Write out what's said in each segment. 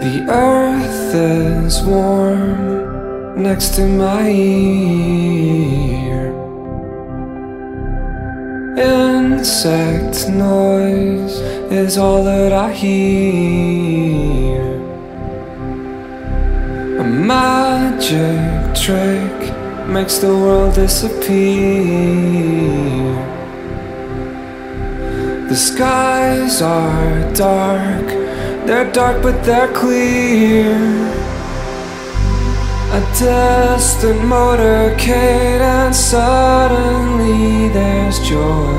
The earth is warm next to my ear. Insect noise is all that I hear. A magic trick makes the world disappear. The skies are dark, they're dark but they're clear. A distant motorcade, and suddenly there's joy.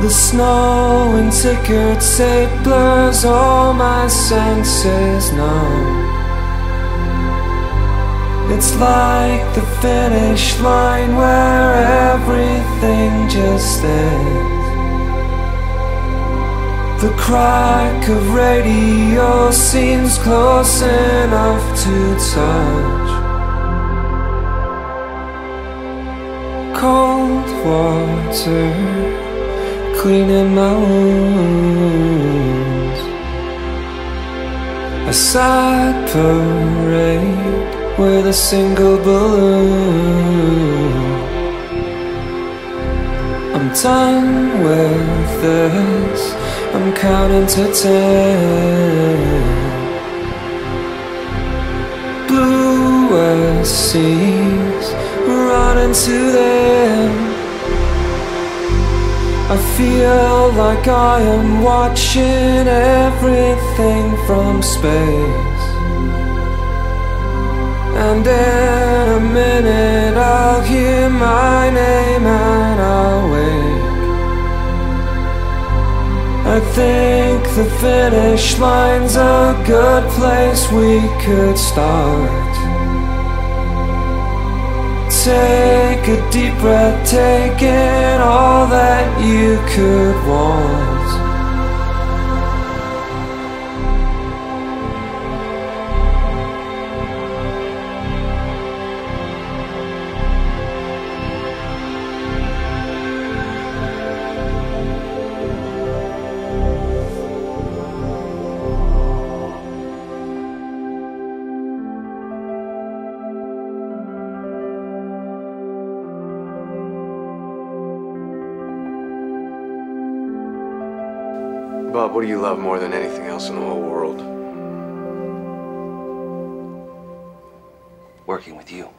The snow and ticker tape blurs all my senses numb. It's like the finish line where everything just ends. The crack of radio seems close enough to touch. Cold water cleaning my wounds. A sad parade with a single balloon. I'm done with this, I'm counting to ten. Bluest seas, running to them. I feel like I am watching everything from space. And in a minute I'll hear my the finish line's a good place we could start. Take a deep breath, take in all that you could want Bob, what do you love more than anything else in the whole world? Working with you.